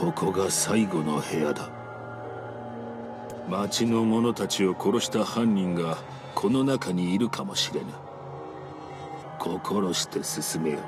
ここが最後の部屋だ。町の者たちを殺した犯人がこの中にいるかもしれぬ。心して進めよ。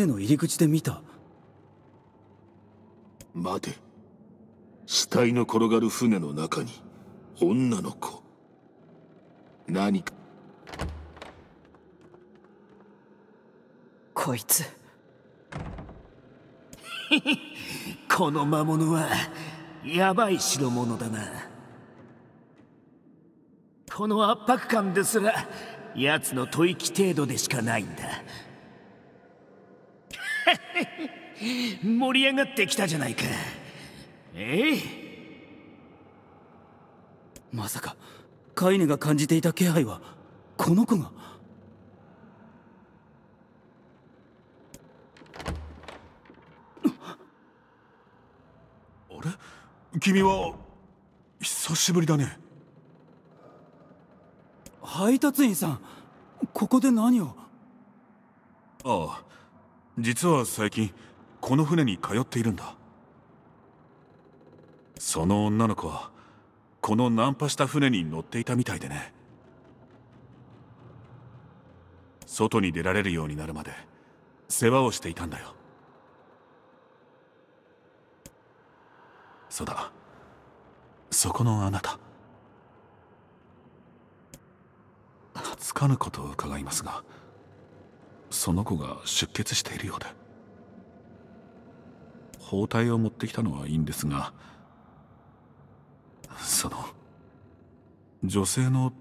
船の入り口で見た。待て。死体の転がる船の中に女の子。何か。こいつ。この魔物はヤバい代物だな。この圧迫感ですら奴の吐息程度でしかないんだ盛り上がってきたじゃないか。ええまさかカイネが感じていた気配はこの子が。あれ？君は久しぶりだね。配達員さんここで何を？ああ実は最近この船に通っているんだ。その女の子はこのナンパした船に乗っていたみたいでね。外に出られるようになるまで世話をしていたんだよ。そうだ。そこのあなた。つかぬことを伺いますがその子が出血しているようで包帯を持ってきたのはいいんですがその女性の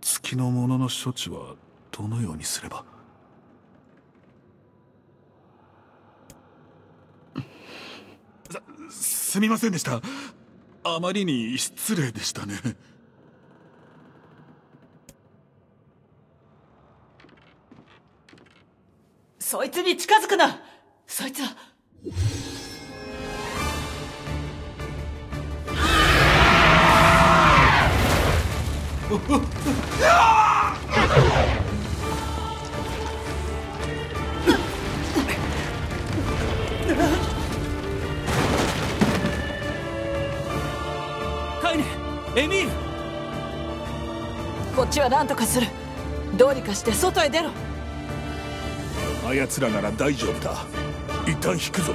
月のものの処置はどのようにすれば？すすみませんでした。あまりに失礼でしたね。そいつに近づくな。そいつは。カイネエミール。こっちは何とかする。どうにかして外へ出ろあやつらなら大丈夫だ。一旦引くぞ。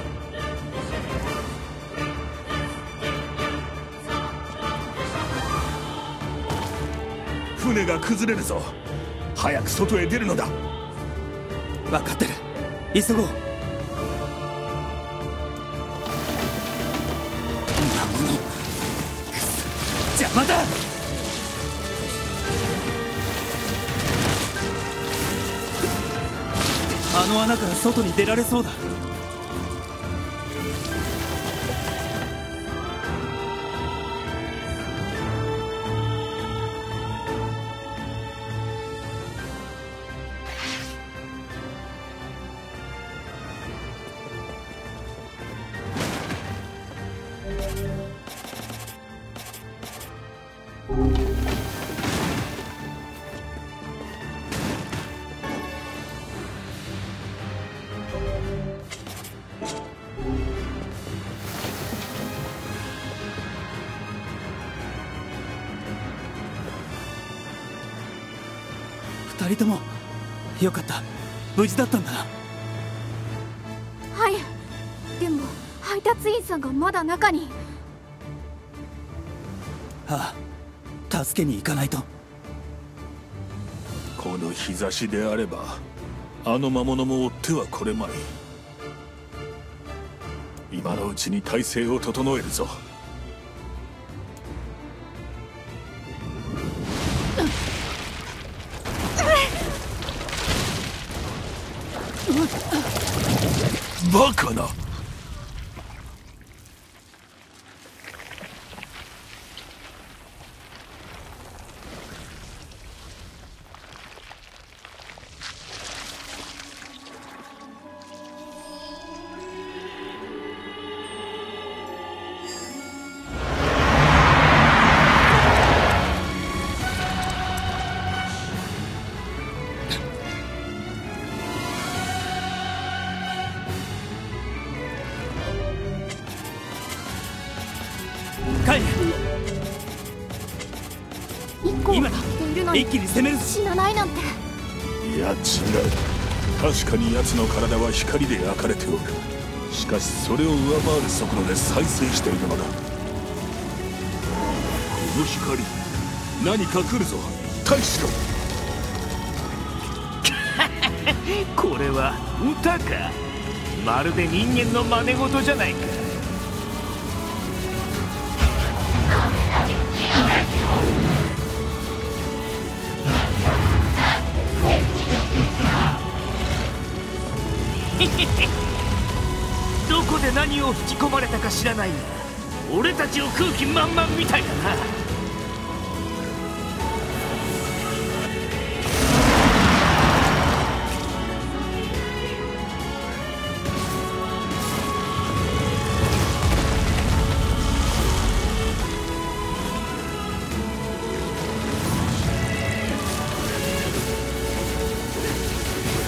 船が崩れるぞ。早く外へ出るのだ。分かってる。急ごう。の穴から外に出られそうだ。無事だったんだな。はい。でも配達員さんがまだ中に。ああ助けに行かないと。この日差しであればあの魔物も追ってはこれまい。今のうちに体勢を整えるぞバカな。一気に攻めるぞ。死なないなんて。いや違う確かに奴の体は光で焼かれておる。しかしそれを上回る速度で再生しているのだ。この光何か来るぞ。退しろこれは歌か。まるで人間の真似事じゃないかどこで何を吹き込まれたか知らない。が俺たちを空気満々みたいだな。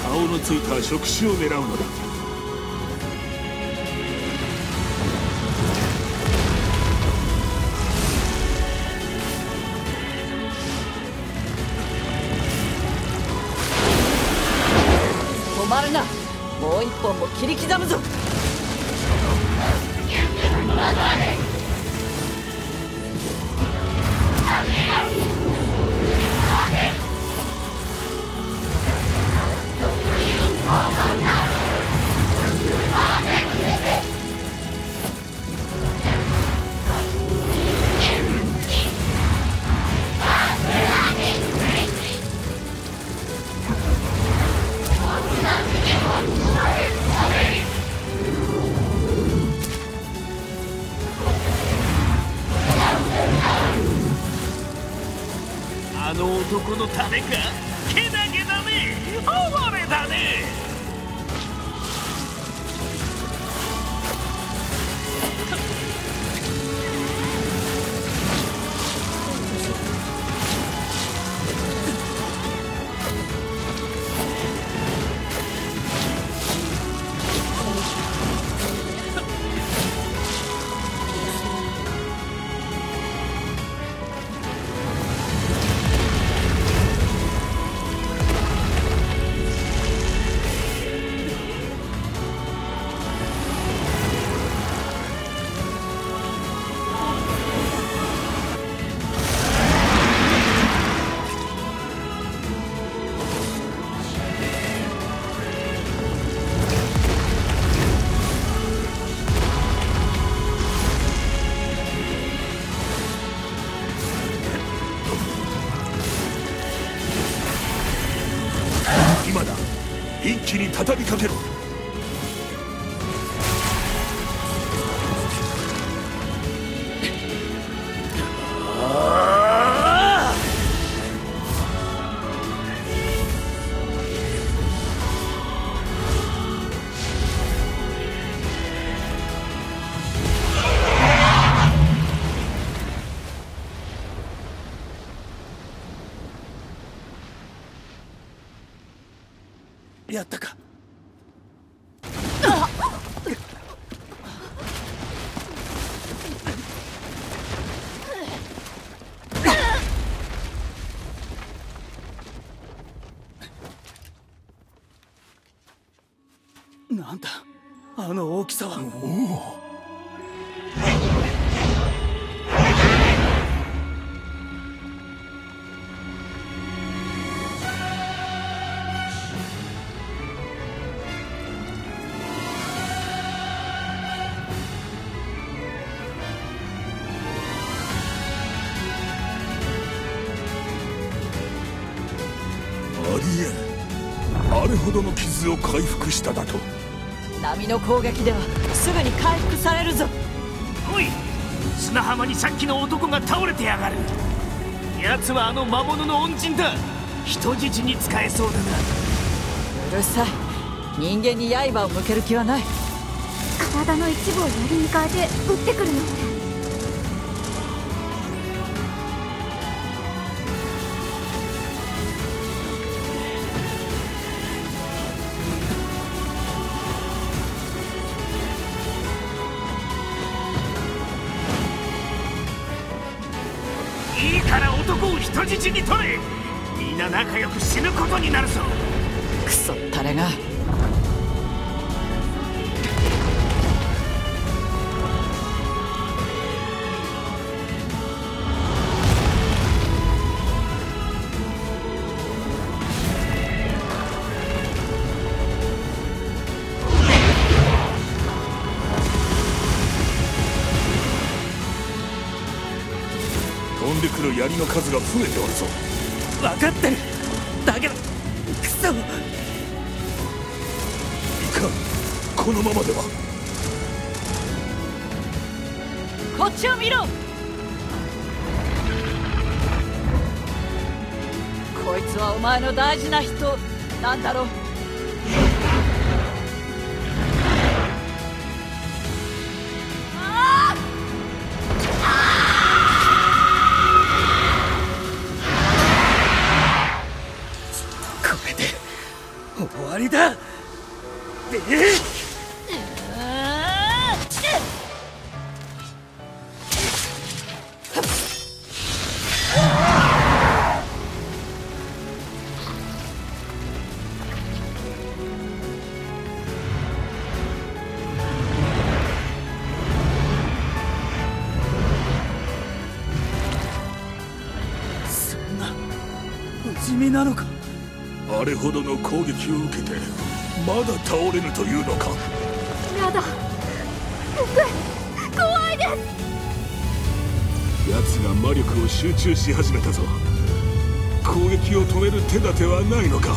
顔のついた触手を狙うのだ。本畳みかけろ。れほどの傷を回復しただと。波の攻撃ではすぐに回復されるぞ。おい。砂浜にさっきの男が倒れてやがる。奴はあの魔物の恩人だ。人質に使えそうだな。うるさい。人間に刃を向ける気はない。体の一部を槍に変えて撃ってくるないいから男を人質に取れ。皆仲良く死ぬことになるぞ。クソったれが。数が増えておるぞ分かってる。だけどクソいかん。このままでは。こっちを見ろ。こいつはお前の大事な人なんだろうわりだ。え？攻撃を受けてまだ倒れぬというのか？やだ。僕怖いです。奴が魔力を集中し始めたぞ。攻撃を止める手立てはないのか？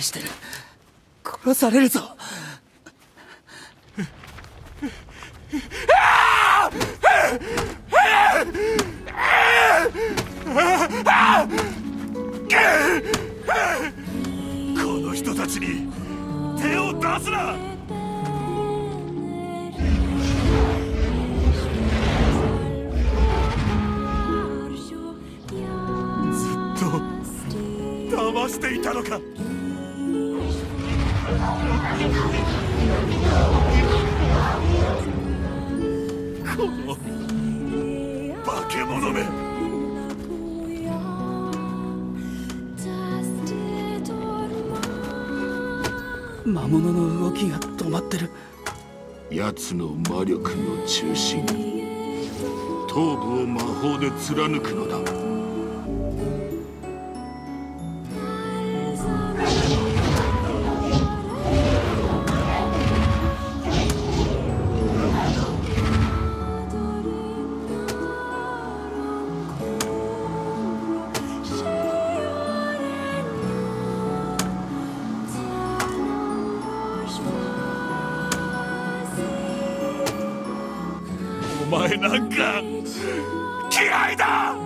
何してる。殺されるぞ。この人たちに手を出すな。ずっと騙していたのか。魔物の動きが止まってる。奴の魔力の中心。頭部を魔法で貫くのだ。前なんか嫌いだ！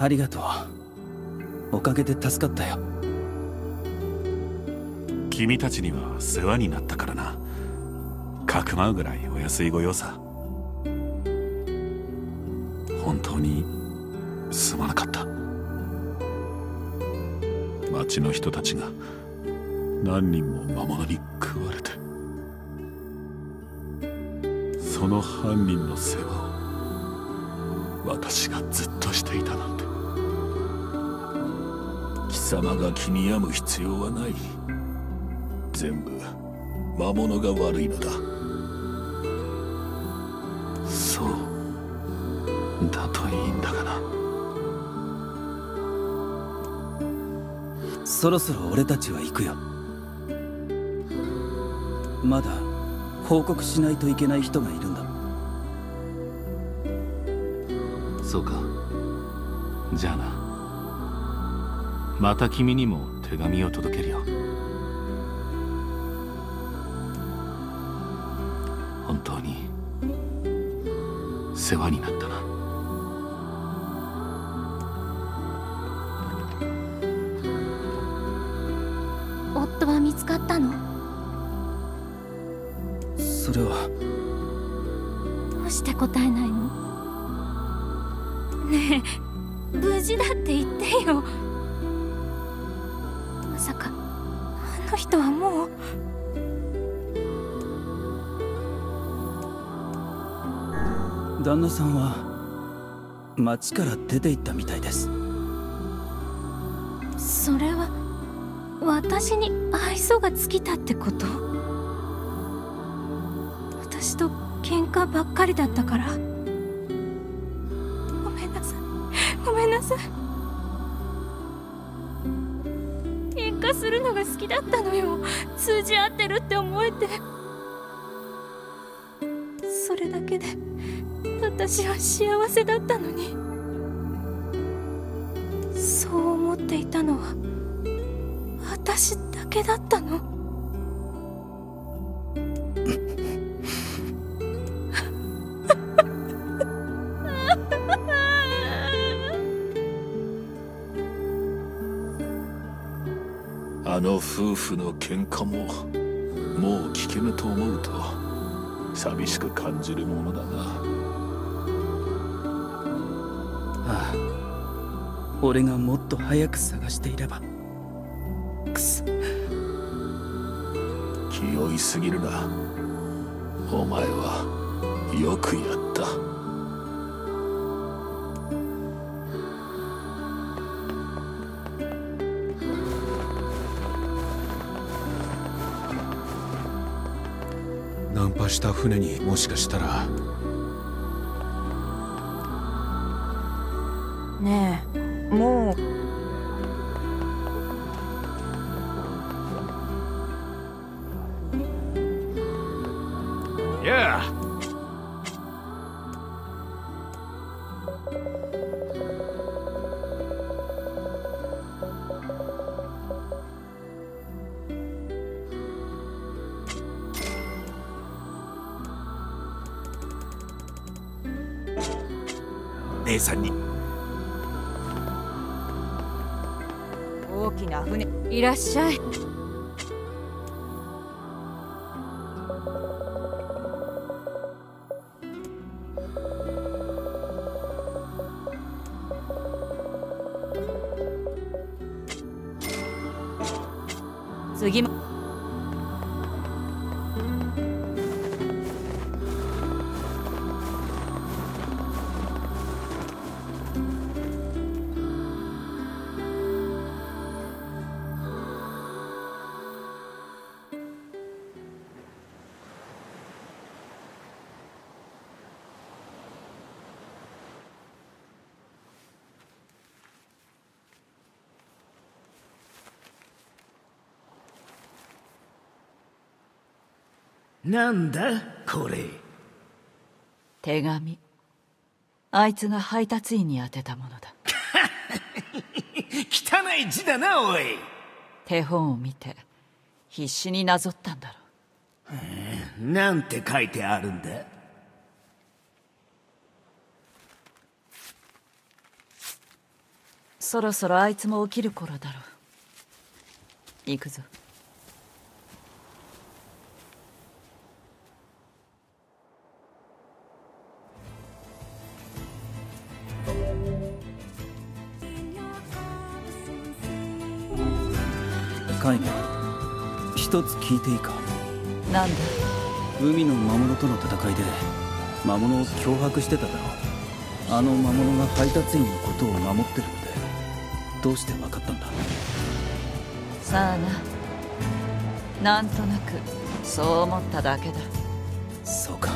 ありがとう。おかげで助かったよ。君たちには世話になったからな。かくまうぐらいお安いご用さ本当にすまなかった。町の人たちが何人も魔物に食われて。その犯人の世話を私がずっとしていたなんて。様が気に病む必要はない。全部魔物が悪いのだ。そう。だといいんだがな。そろそろ俺たちは行くよ。まだ報告しないといけない人がいるんだ。そうか。じゃあなまた君にも手紙を届けるよ。本当に世話になったな。夫は見つかったの？それは。どうして答えないの？ねえ無事だって言ってよ人はもう。旦那さんは町から出て行ったみたいです。それは私に愛想が尽きたってこと？私と喧嘩ばっかりだったから。ごめんなさい。ごめんなさい喧嘩するのが好きだったのよ。通じ合ってるって思えて。それだけで私は幸せだったのに。そう思っていたのは私だけだったの。夫婦の喧嘩ももう聞けぬと思うと寂しく感じるものだな。ああ俺がもっと早く探していれば。くそ。気負いすぎるな。お前はよくやったした船にもしかしたら。ねえ。姉さんに。大きな船いらっしゃい。なんだこれ。手紙。あいつが配達員に宛てたものだ。汚い字だなおい。手本を見て必死になぞったんだろう。なんて書いてあるんだ。そろそろあいつも起きる頃だろう。行くぞカイネ一つ聞いていいか？なんだ海の魔物との戦いで魔物を脅迫してただろ。あの魔物が配達員のことを守ってるのでどうして分かったんだ？さあな。なんとなくそう思っただけだ。そうか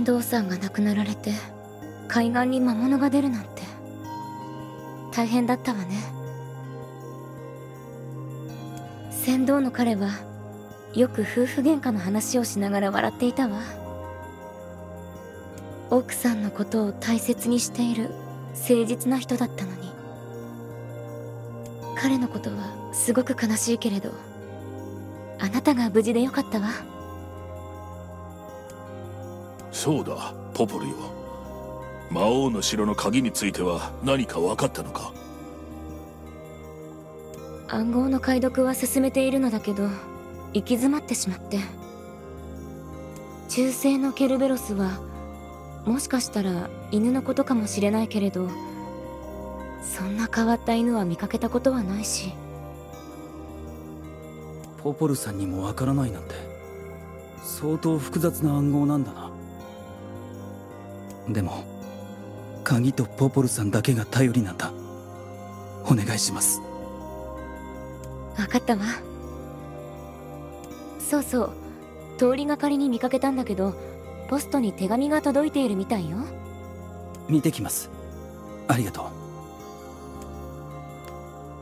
船頭さんが亡くなられて海岸に魔物が出るなんて。大変だったわね。船頭の彼はよく夫婦喧嘩の話をしながら笑っていたわ。奥さんのことを大切にしている誠実な人だったのに。彼のことはすごく悲しいけれどあなたが無事でよかったわ。そうだポポルよ。魔王の城の鍵については何か分かったのか？暗号の解読は進めているのだけど行き詰まってしまって。中世のケルベロスはもしかしたら犬のことかもしれないけれどそんな変わった犬は見かけたことはないし。ポポルさんにもわからないなんて相当複雑な暗号なんだなでも鍵とポポルさんだけが頼りなんだ。お願いします。分かったわ。そうそう。通りがかりに見かけたんだけどポストに手紙が届いているみたいよ。見てきます。ありがとう。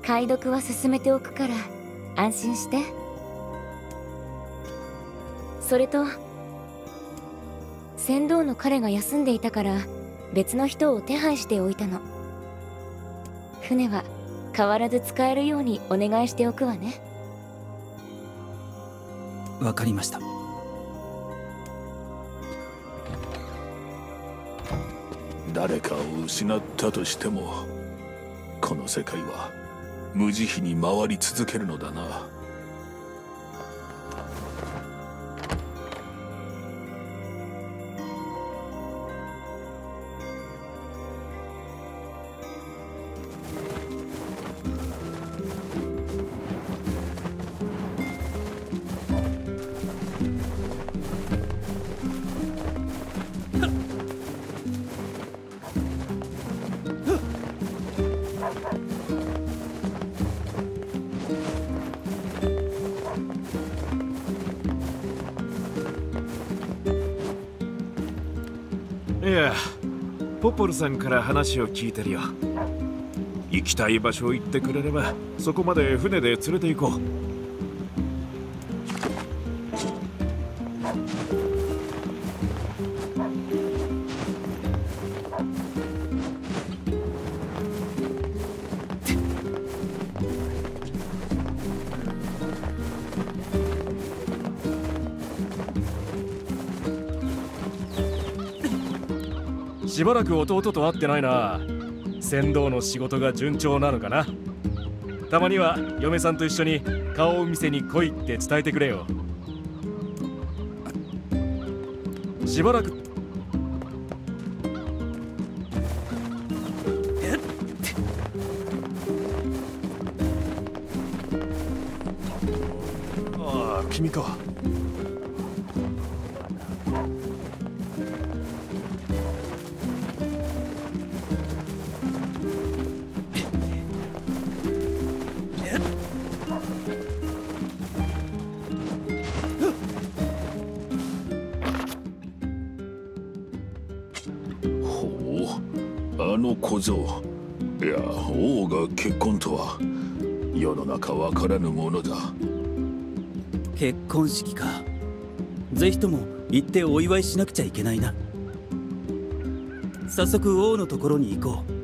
解読は進めておくから安心して。それと船頭の彼が休んでいたから別の人を手配しておいたの。船は変わらず使えるようにお願いしておくわね。わかりました。誰かを失ったとしてもこの世界は無慈悲に回り続けるのだなポルさんから話を聞いてるよ。行きたい場所を行ってくれればそこまで船で連れて行こう。しばらく弟と会ってないな。船頭の仕事が順調なのかな。たまには嫁さんと一緒に顔を見せに来いって伝えてくれよ。しばらく。ああ君か。あの小僧。いや王が結婚とは世の中わからぬものだ。結婚式か。ぜひとも行ってお祝いしなくちゃいけないな。早速王のところに行こう。